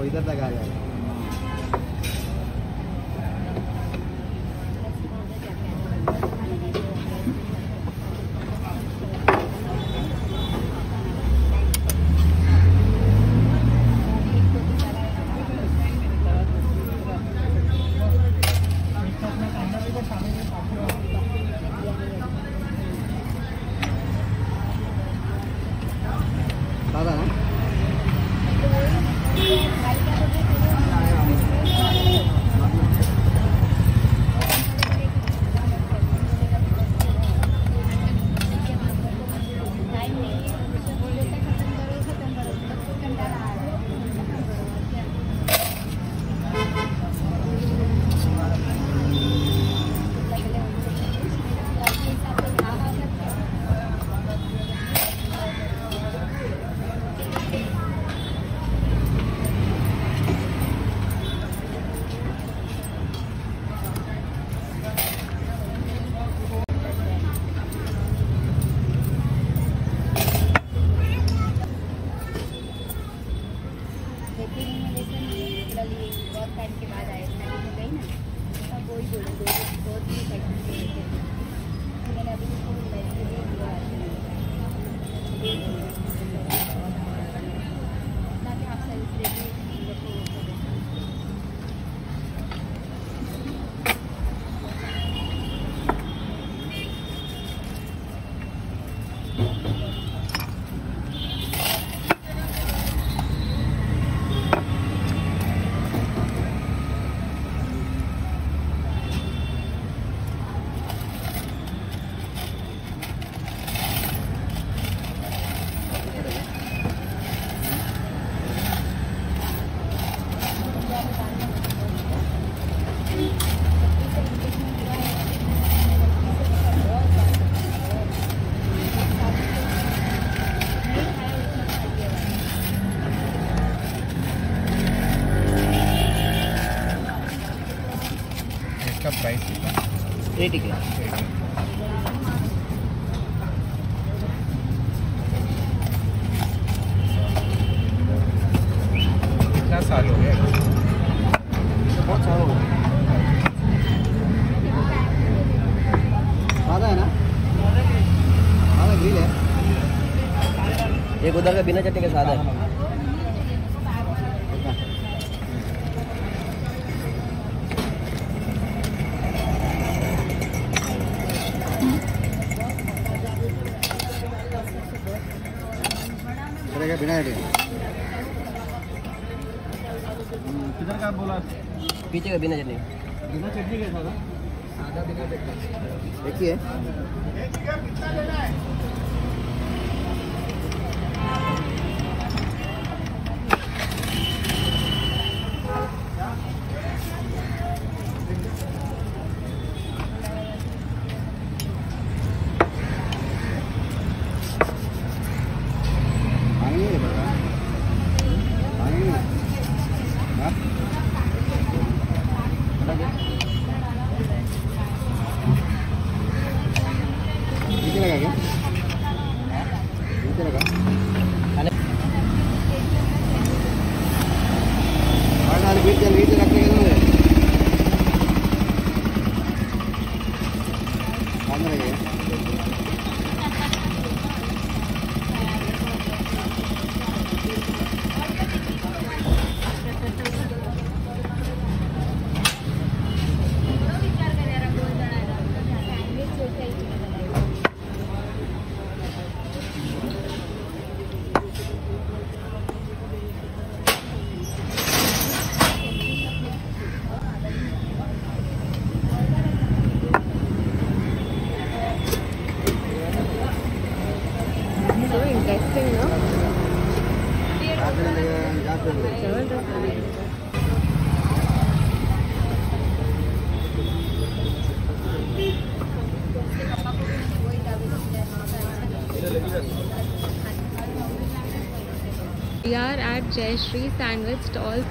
वो इधर तक आ जाएगा दादा वही बोली दो दो तीन सेकंड के लेके मैंने अभी उसको मैच के लिए दिया ताकि आप सर्विस देके हम लोग को वो करें। इसका प्राइस एटी के कितना साल हो गया? बहुत सारा हो गया है ना? ग्रिल है एक उधर का बिना चटनी के साथ है। बिना किधर का बोला? पीछे का बिना चटनी। बिना चटनी के सादा सादा बिना देखिए। We are at Jayashree Sandwich Stall